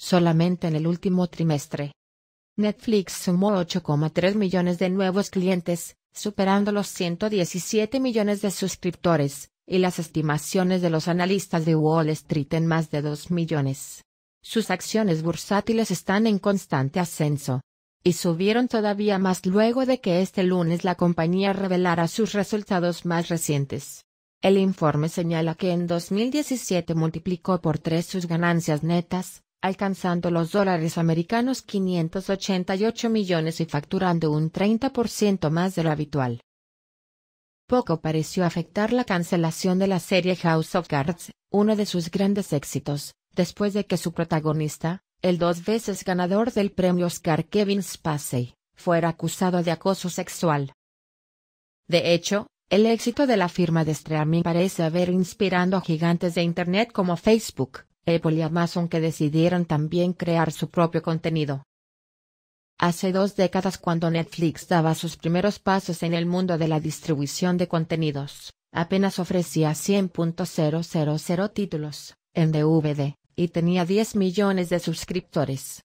solamente en el último trimestre. Netflix sumó 8,3 millones de nuevos clientes, superando los 117 millones de suscriptores, y las estimaciones de los analistas de Wall Street en más de 2 millones. Sus acciones bursátiles están en constante ascenso. Y subieron todavía más luego de que este lunes la compañía revelara sus resultados más recientes. El informe señala que en 2017 multiplicó por tres sus ganancias netas, alcanzando los dólares americanos 588 millones y facturando un 30% más de lo habitual. Poco pareció afectar la cancelación de la serie House of Cards, uno de sus grandes éxitos, después de que su protagonista, el dos veces ganador del premio Oscar Kevin Spacey, fuera acusado de acoso sexual. De hecho, el éxito de la firma de streaming parece haber inspirado a gigantes de Internet como Facebook, Apple y Amazon que decidieron también crear su propio contenido. Hace dos décadas cuando Netflix daba sus primeros pasos en el mundo de la distribución de contenidos, apenas ofrecía 100.000 títulos, en DVD, y tenía 10 millones de suscriptores.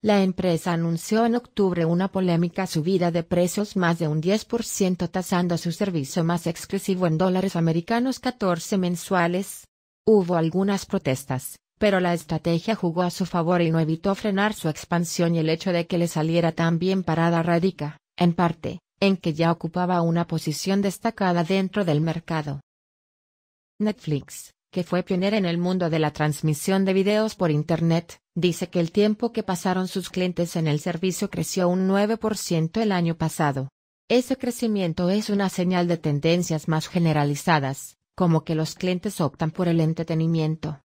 La empresa anunció en octubre una polémica subida de precios más de un 10% tasando su servicio más exclusivo en dólares americanos 14 mensuales, Hubo algunas protestas, pero la estrategia jugó a su favor y no evitó frenar su expansión y el hecho de que le saliera tan bien parada radica, en parte, en que ya ocupaba una posición destacada dentro del mercado. Netflix, que fue pionera en el mundo de la transmisión de videos por Internet, dice que el tiempo que pasaron sus clientes en el servicio creció un 9% el año pasado. Ese crecimiento es una señal de tendencias más generalizadas, como que los clientes optan por el entretenimiento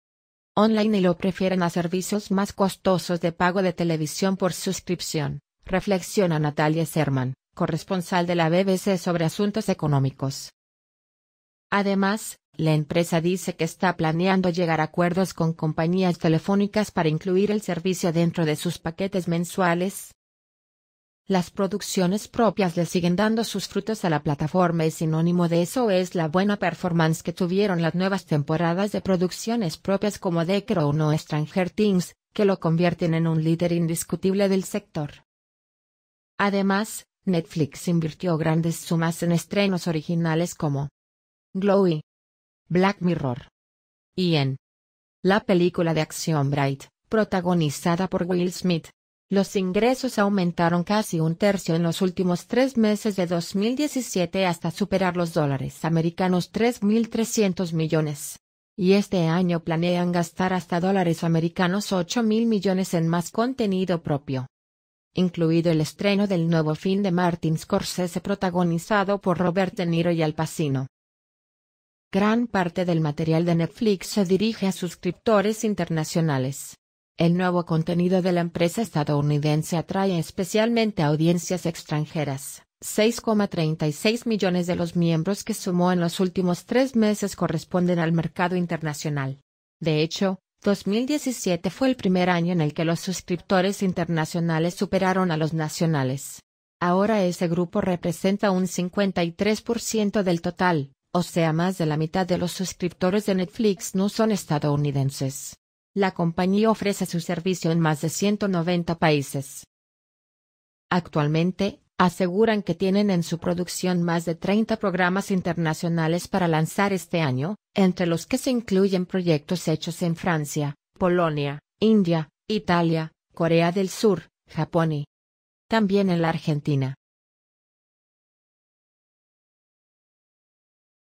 online y lo prefieren a servicios más costosos de pago de televisión por suscripción, reflexiona Natalia Serman, corresponsal de la BBC sobre asuntos económicos. Además, la empresa dice que está planeando llegar a acuerdos con compañías telefónicas para incluir el servicio dentro de sus paquetes mensuales, las producciones propias le siguen dando sus frutos a la plataforma y sinónimo de eso es la buena performance que tuvieron las nuevas temporadas de producciones propias como The Crown o Stranger Things, que lo convierten en un líder indiscutible del sector. Además, Netflix invirtió grandes sumas en estrenos originales como Glowy, Black Mirror y en la película de acción Bright, protagonizada por Will Smith. Los ingresos aumentaron casi un tercio en los últimos tres meses de 2017 hasta superar los dólares americanos 3.300 millones. Y este año planean gastar hasta dólares americanos 8.000 millones en más contenido propio. Incluido el estreno del nuevo film de Martin Scorsese protagonizado por Robert De Niro y Al Pacino. Gran parte del material de Netflix se dirige a suscriptores internacionales. El nuevo contenido de la empresa estadounidense atrae especialmente a audiencias extranjeras. 6,36 millones de los miembros que sumó en los últimos tres meses corresponden al mercado internacional. De hecho, 2017 fue el primer año en el que los suscriptores internacionales superaron a los nacionales. Ahora ese grupo representa un 53% del total, o sea más de la mitad de los suscriptores de Netflix no son estadounidenses. La compañía ofrece su servicio en más de 190 países. Actualmente, aseguran que tienen en su producción más de 30 programas internacionales para lanzar este año, entre los que se incluyen proyectos hechos en Francia, Polonia, India, Italia, Corea del Sur, Japón y también en la Argentina.